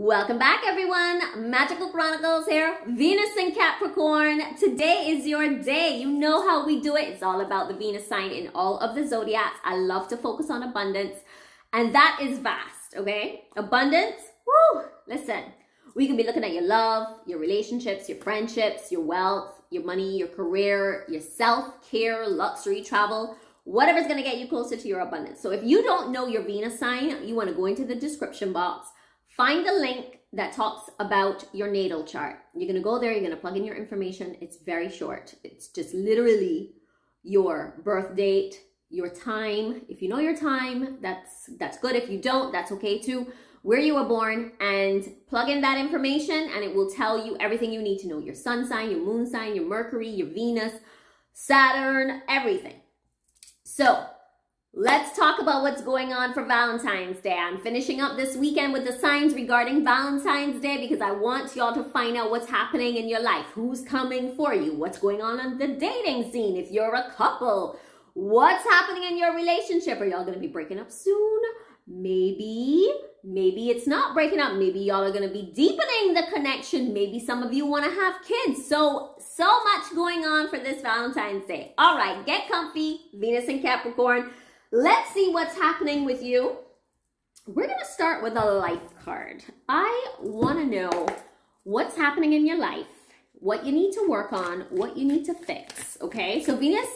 Welcome back, everyone. Magical Chronicles here. Venus in Capricorn. Today is your day. You know how we do it. It's all about the Venus sign in all of the zodiacs. I love to focus on abundance, and that is vast, okay? Abundance, woo, listen. We can be looking at your love, your relationships, your friendships, your wealth, your money, your career, your self-care, luxury, travel, whatever's to get you closer to your abundance. So if you don't know your Venus sign, you want to go into the description box Find the link that talks about your natal chart. You're going to go there, you're going to plug in your information. It's very short. It's just literally your birth date, your time. If you know your time, that's that's good. If you don't, that's okay too. Where you were born and plug in that information and it will tell you everything you need to know. Your sun sign, your moon sign, your Mercury, your Venus, Saturn, everything. So Let's talk about what's going on for Valentine's Day. I'm finishing up this weekend with the signs regarding Valentine's Day because I want y'all to find out what's happening in your life. Who's coming for you? What's going on on the dating scene if you're a couple? What's happening in your relationship? Are y'all going to be breaking up soon? Maybe, maybe it's not breaking up. Maybe y'all are going to be deepening the connection. Maybe some of you want to have kids. So, so much going on for this Valentine's Day. All right, get comfy. Venus and Capricorn. Let's see what's happening with you. We're going to start with a life card. I want to know what's happening in your life, what you need to work on, what you need to fix, okay? So Venus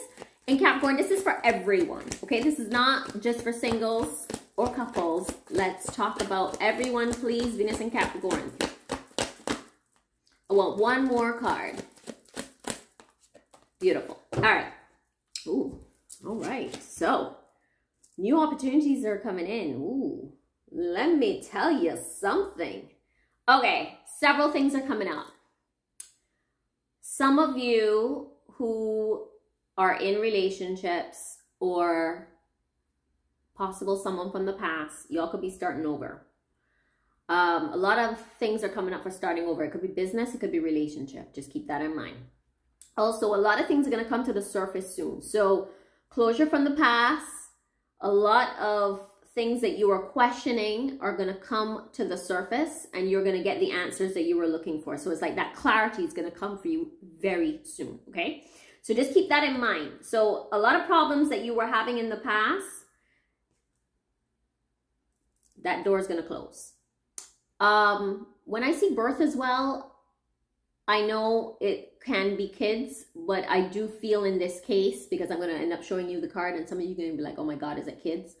in Capricorn, this is for everyone, okay? This is not just for singles or couples. Let's talk about everyone, please. Venus in Capricorn. I want one more card. Beautiful. All right. Ooh, all right. So New opportunities are coming in. Ooh, let me tell you something. Okay, several things are coming up. Some of you who are in relationships or possible someone from the past, y'all could be starting over. Um, a lot of things are coming up for starting over. It could be business, it could be relationship. Just keep that in mind. Also, a lot of things are going to come to the surface soon. So, closure from the past, a lot of things that you are questioning are going to come to the surface and you're going to get the answers that you were looking for. So it's like that clarity is going to come for you very soon. Okay. So just keep that in mind. So a lot of problems that you were having in the past, that door is going to close. Um, when I see birth as well, I know it can be kids, but I do feel in this case, because I'm going to end up showing you the card and some of you are going to be like, oh my God, is it kids?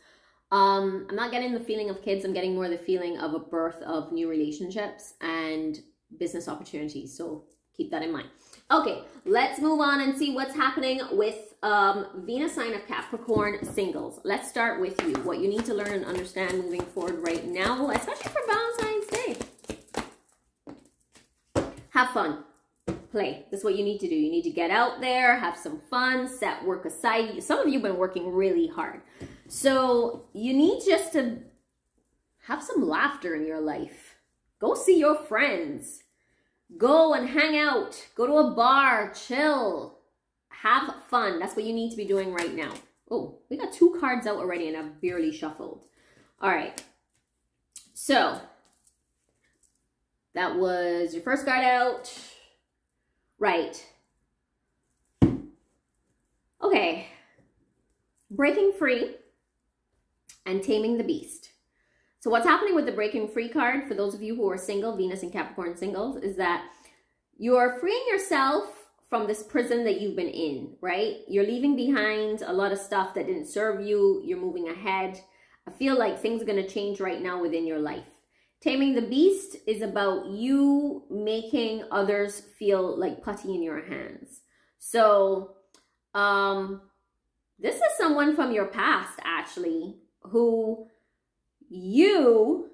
Um, I'm not getting the feeling of kids. I'm getting more the feeling of a birth of new relationships and business opportunities. So keep that in mind. Okay, let's move on and see what's happening with um, Venus sign of Capricorn singles. Let's start with you. What you need to learn and understand moving forward right now, especially for Valentine's Day have fun. Play. That's what you need to do. You need to get out there, have some fun, set work aside. Some of you have been working really hard. So you need just to have some laughter in your life. Go see your friends. Go and hang out. Go to a bar, chill. Have fun. That's what you need to be doing right now. Oh, we got two cards out already and I've barely shuffled. All right. So that was your first card out. Right. Okay. Breaking free and taming the beast. So what's happening with the breaking free card, for those of you who are single, Venus and Capricorn singles, is that you're freeing yourself from this prison that you've been in, right? You're leaving behind a lot of stuff that didn't serve you. You're moving ahead. I feel like things are going to change right now within your life. Taming the Beast is about you making others feel like putty in your hands. So, um, this is someone from your past, actually, who you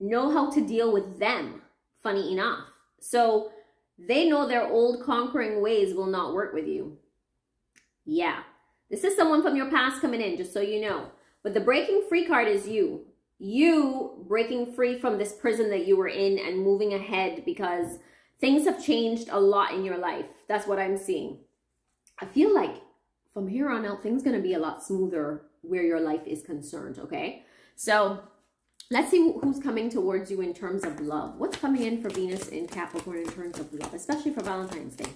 know how to deal with them, funny enough. So, they know their old conquering ways will not work with you. Yeah. This is someone from your past coming in, just so you know. But the breaking free card is you you breaking free from this prison that you were in and moving ahead because things have changed a lot in your life. That's what I'm seeing. I feel like from here on out, things going to be a lot smoother where your life is concerned, okay? So let's see who's coming towards you in terms of love. What's coming in for Venus in Capricorn in terms of love, especially for Valentine's Day?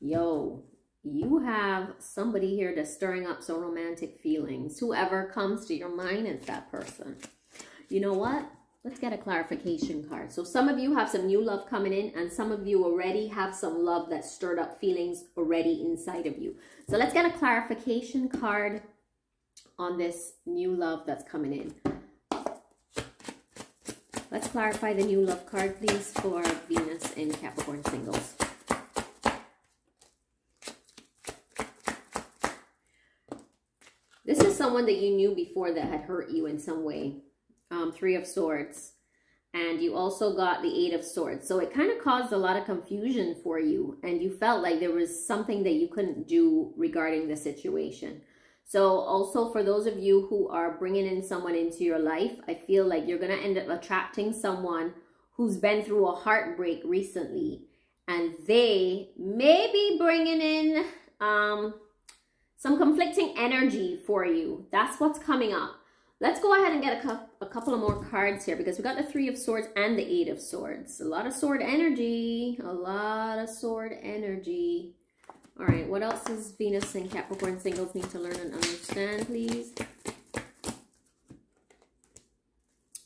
Yo, you have somebody here that's stirring up some romantic feelings. Whoever comes to your mind, is that person. You know what? Let's get a clarification card. So some of you have some new love coming in and some of you already have some love that stirred up feelings already inside of you. So let's get a clarification card on this new love that's coming in. Let's clarify the new love card, please, for Venus in Capricorn singles. This is someone that you knew before that had hurt you in some way um, Three of Swords. And you also got the Eight of Swords. So it kind of caused a lot of confusion for you. And you felt like there was something that you couldn't do regarding the situation. So also for those of you who are bringing in someone into your life, I feel like you're going to end up attracting someone who's been through a heartbreak recently. And they may be bringing in um, some conflicting energy for you. That's what's coming up. Let's go ahead and get a, a couple of more cards here because we got the Three of Swords and the Eight of Swords. A lot of sword energy. A lot of sword energy. All right, what else does Venus and Capricorn singles need to learn and understand, please?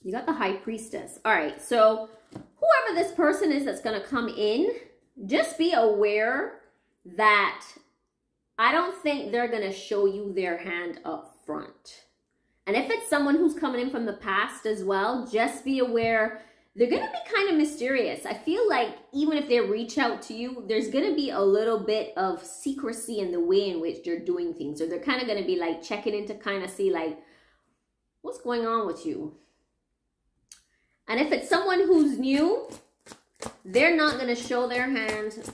You got the High Priestess. All right, so whoever this person is that's going to come in, just be aware that I don't think they're going to show you their hand up front. And if it's someone who's coming in from the past as well, just be aware they're going to be kind of mysterious. I feel like even if they reach out to you, there's going to be a little bit of secrecy in the way in which they're doing things. Or they're kind of going to be like checking in to kind of see like, what's going on with you? And if it's someone who's new, they're not going to show their hand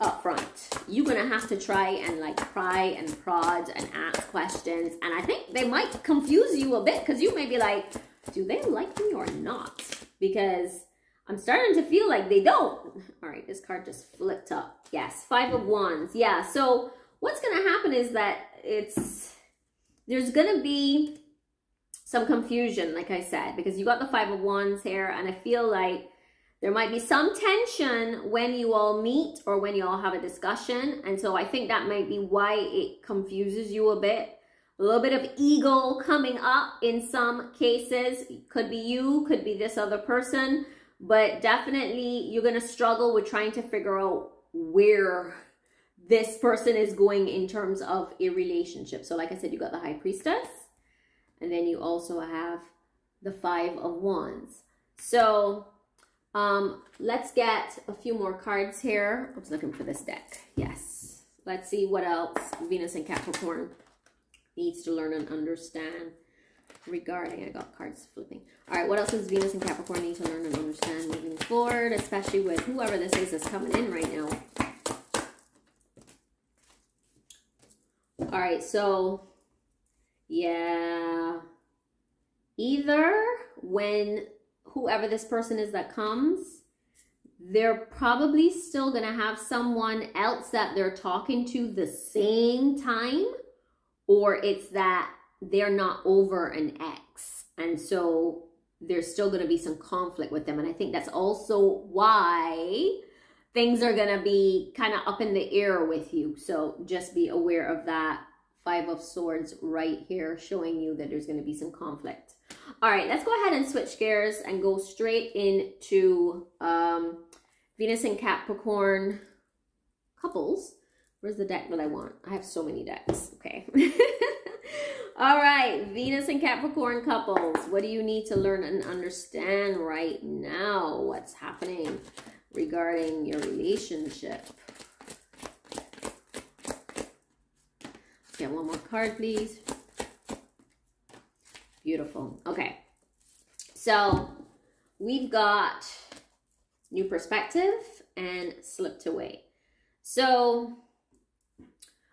up front. You're to have to try and like pry and prod and ask questions. And I think they might confuse you a bit because you may be like, do they like me or not? Because I'm starting to feel like they don't. All right, this card just flipped up. Yes, five of wands. Yeah, so what's to happen is that it's, there's to be some confusion, like I said, because you got the five of wands here. And I feel like there might be some tension when you all meet or when you all have a discussion. And so I think that might be why it confuses you a bit. A little bit of ego coming up in some cases. Could be you, could be this other person. But definitely you're going to struggle with trying to figure out where this person is going in terms of a relationship. So like I said, you got the High Priestess. And then you also have the Five of Wands. So um, let's get a few more cards here. I was looking for this deck. Yes. Let's see what else Venus and Capricorn needs to learn and understand regarding, I got cards flipping. All right, what else does Venus and Capricorn need to learn and understand moving forward, especially with whoever this is that's coming in right now. All right, so yeah, either when whoever this person is that comes, they're probably still going to have someone else that they're talking to the same time, or it's that they're not over an ex. And so there's still going to be some conflict with them. And I think that's also why things are going to be kind of up in the air with you. So just be aware of that. Five of Swords right here showing you that there's going to be some conflict. All right, let's go ahead and switch gears and go straight into um, Venus and Capricorn couples. Where's the deck that I want? I have so many decks. Okay. All right, Venus and Capricorn couples. What do you need to learn and understand right now? What's happening regarding your relationship? Let's get one more card, please. Beautiful. Okay. So we've got new perspective and slipped away. So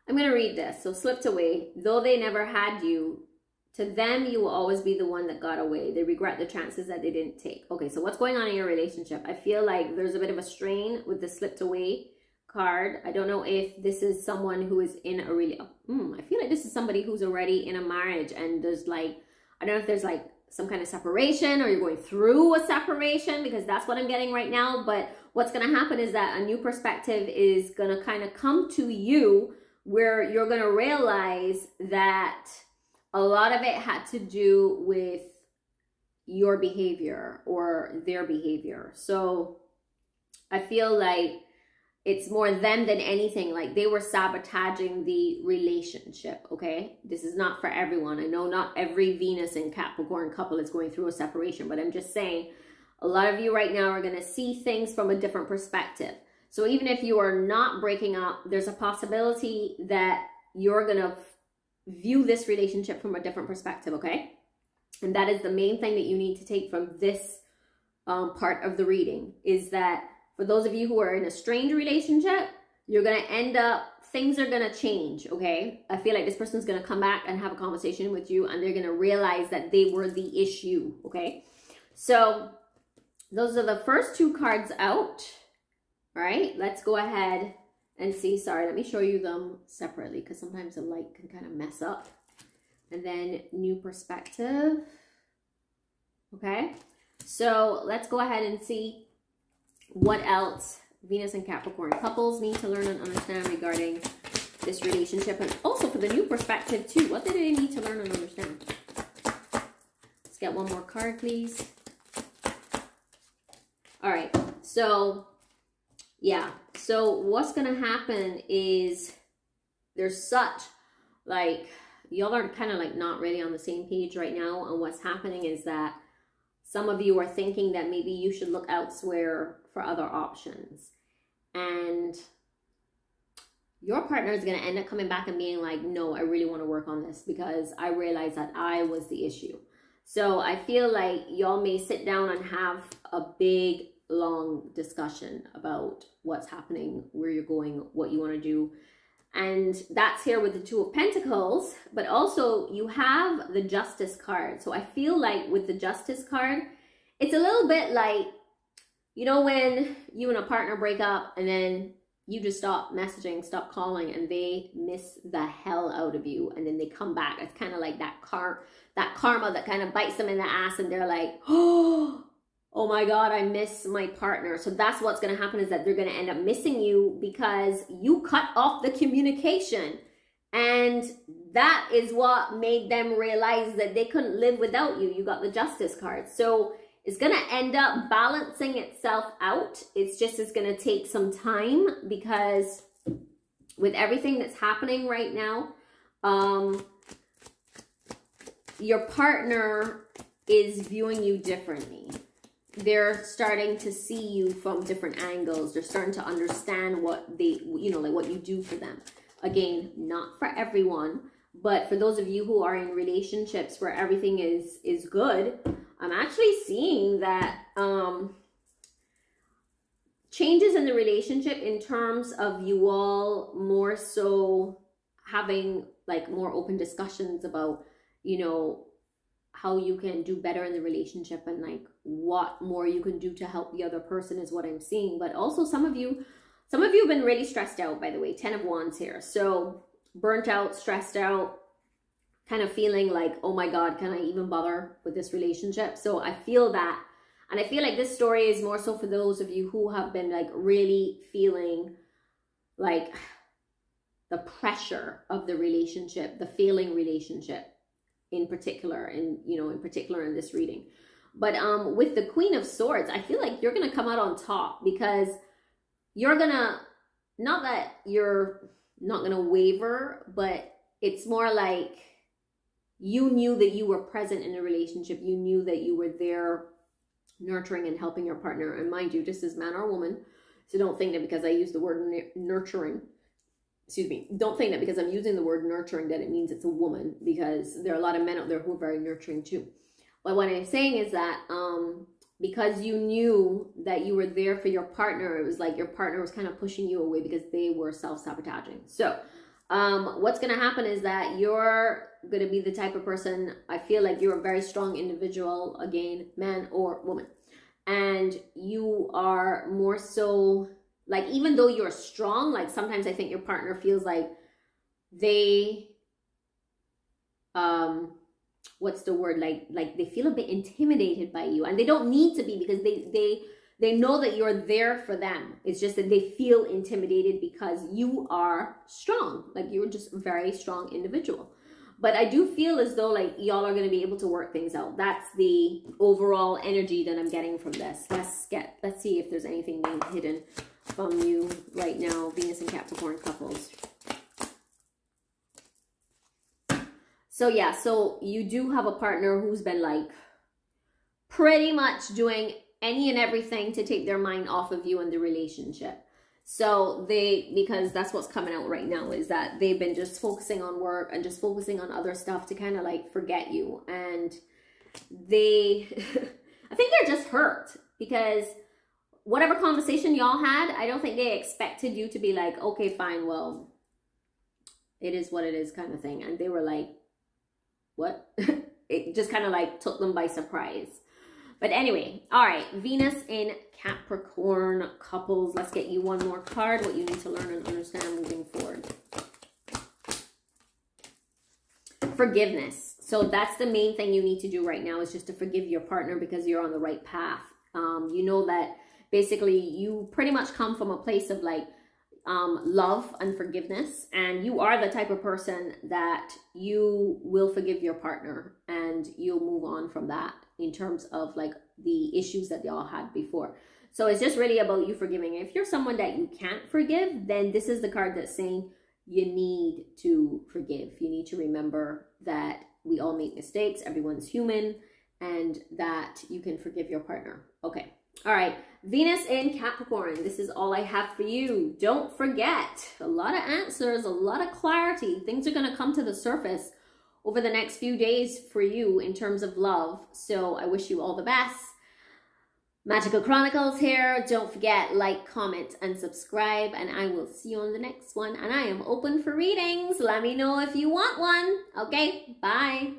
I'm going to read this. So slipped away, though they never had you, to them, you will always be the one that got away. They regret the chances that they didn't take. Okay, so what's going on in your relationship? I feel like there's a bit of a strain with the slipped away card. I don't know if this is someone who is in a really, mm, I feel like this is somebody who's already in a marriage and there's like, I don't know if there's like some kind of separation or you're going through a separation because that's what I'm getting right now. But what's going to happen is that a new perspective is going to kind of come to you where you're going to realize that a lot of it had to do with your behavior or their behavior. So I feel like it's more them than anything. Like they were sabotaging the relationship. Okay. This is not for everyone. I know not every Venus and Capricorn couple is going through a separation, but I'm just saying a lot of you right now are going to see things from a different perspective. So even if you are not breaking up, there's a possibility that you're going to view this relationship from a different perspective. Okay. And that is the main thing that you need to take from this um, part of the reading is that for those of you who are in a strange relationship, you're going to end up, things are going to change, okay? I feel like this person's going to come back and have a conversation with you and they're going to realize that they were the issue, okay? So those are the first two cards out, right? Let's go ahead and see. Sorry, let me show you them separately because sometimes the light can kind of mess up. And then new perspective, okay? So let's go ahead and see what else Venus and Capricorn couples need to learn and understand regarding this relationship and also for the new perspective too. What do they need to learn and understand? Let's get one more card, please. All right, so yeah, so what's gonna happen is there's such like y'all are kind of like not really on the same page right now and what's happening is that some of you are thinking that maybe you should look elsewhere for other options. And your partner is going to end up coming back and being like, no, I really want to work on this because I realized that I was the issue. So I feel like y'all may sit down and have a big, long discussion about what's happening, where you're going, what you want to do. And that's here with the Two of Pentacles, but also you have the Justice card. So I feel like with the Justice card, it's a little bit like you know when you and a partner break up and then you just stop messaging, stop calling, and they miss the hell out of you, and then they come back. It's kind of like that car, that karma that kind of bites them in the ass, and they're like, oh, oh my god, I miss my partner. So that's what's to happen is that they're to end up missing you because you cut off the communication, and that is what made them realize that they couldn't live without you. You got the justice card, so is going to end up balancing itself out. It's just it's going to take some time because with everything that's happening right now, um, your partner is viewing you differently. They're starting to see you from different angles. They're starting to understand what they, you know, like what you do for them. Again, not for everyone, but for those of you who are in relationships where everything is is good, I'm actually seeing that um, changes in the relationship in terms of you all more so having like more open discussions about, you know, how you can do better in the relationship and like what more you can do to help the other person is what I'm seeing. But also some of you, some of you have been really stressed out, by the way, 10 of wands here. So burnt out, stressed out, kind of feeling like, oh my God, can I even bother with this relationship? So I feel that. And I feel like this story is more so for those of you who have been like really feeling like the pressure of the relationship, the failing relationship in particular, and you know, in particular in this reading. But um with the Queen of Swords, I feel like you're gonna come out on top because you're gonna not that you're not gonna waver, but it's more like you knew that you were present in a relationship. You knew that you were there nurturing and helping your partner. And mind you, just as man or woman. So don't think that because I use the word nurturing, excuse me, don't think that because I'm using the word nurturing that it means it's a woman because there are a lot of men out there who are very nurturing too. But what I'm saying is that um, because you knew that you were there for your partner, it was like your partner was kind of pushing you away because they were self-sabotaging. So um, what's going to happen is that you're going to be the type of person, I feel like you're a very strong individual, again, man or woman. And you are more so Like, even though you're strong, like sometimes I think your partner feels like they, um, what's the word? Like, like they feel a bit intimidated by you and they don't need to be because they, they, they know that you're there for them. It's just that they feel intimidated because you are strong. Like you're just a very strong individual. But I do feel as though like y'all are going to be able to work things out. That's the overall energy that I'm getting from this. Let's get, let's see if there's anything being hidden from you right now, Venus and Capricorn couples. So yeah, so you do have a partner who's been like pretty much doing any and everything to take their mind off of you and the relationship. So they, because that's what's coming out right now, is that they've been just focusing on work and just focusing on other stuff to kind of like forget you. And they, I think they're just hurt because whatever conversation y'all had, I don't think they expected you to be like, okay, fine, well, it is what it is kind of thing. And they were like, what? it just kind of like took them by surprise. But anyway, all right, Venus in Capricorn couples. Let's get you one more card, what you need to learn and understand moving forward. Forgiveness. So that's the main thing you need to do right now is just to forgive your partner because you're on the right path. Um, you know that basically you pretty much come from a place of like um, love and forgiveness. And you are the type of person that you will forgive your partner and you'll move on from that in terms of like the issues that y'all had before. So it's just really about you forgiving. If you're someone that you can't forgive, then this is the card that's saying you need to forgive. You need to remember that we all make mistakes, everyone's human, and that you can forgive your partner. Okay. All right. Venus in Capricorn. This is all I have for you. Don't forget, a lot of answers, a lot of clarity. Things are going to come to the surface over the next few days for you in terms of love. So I wish you all the best. Magical Chronicles here. Don't forget, like, comment, and subscribe. And I will see you on the next one. And I am open for readings. Let me know if you want one. Okay, bye.